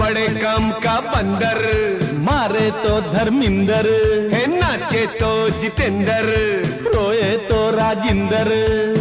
बड़े काम का बंदर। मारे तो धर्मिंदर। है नाचे तो जितेंद्र। रोए तो राजिंदर।